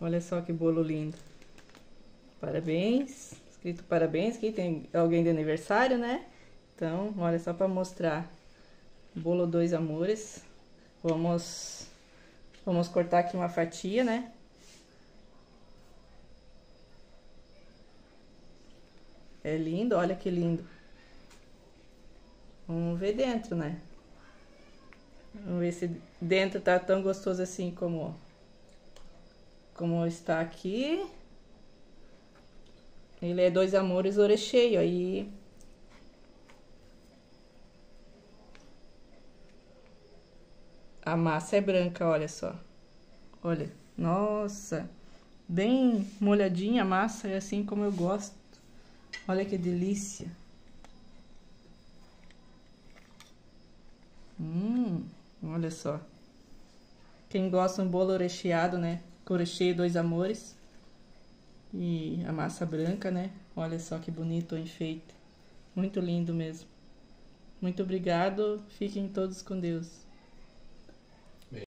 Olha só que bolo lindo. Parabéns. Escrito parabéns. Aqui tem alguém de aniversário, né? Então, olha só para mostrar. Bolo dois amores. Vamos, vamos cortar aqui uma fatia, né? É lindo, olha que lindo. Vamos ver dentro, né? Vamos ver se dentro tá tão gostoso assim como, como está aqui. Ele é dois amores orecheio, aí... A massa é branca, olha só. Olha, nossa, bem molhadinha a massa, é assim como eu gosto. Olha que delícia. Hum, olha só. Quem gosta de um bolo recheado, né? Recheio dois amores. E a massa branca, né? Olha só que bonito o enfeite. Muito lindo mesmo. Muito obrigado. Fiquem todos com Deus.